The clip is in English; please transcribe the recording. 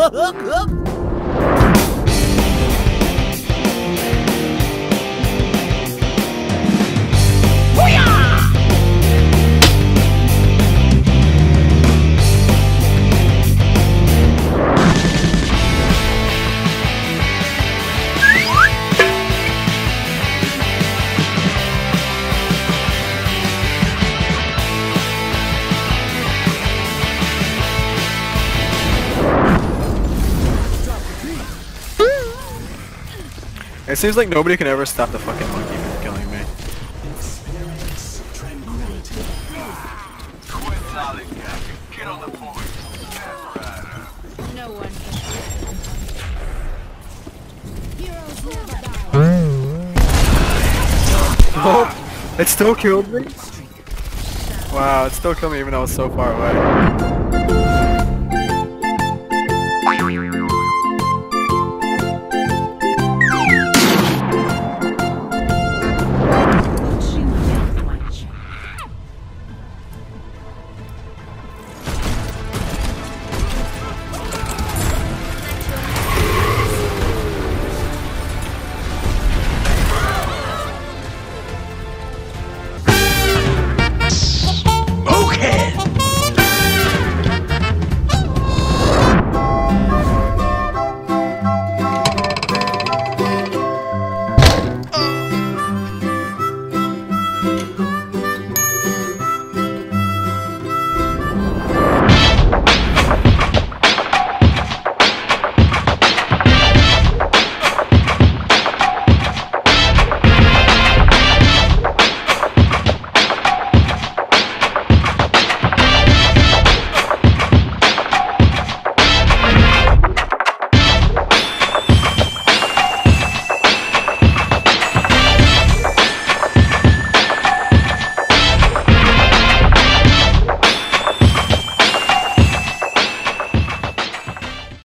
呃呃呃 It seems like nobody can ever stop the fucking monkey from killing me. Oh, it still killed me? Wow, it still killed me even though it's so far away.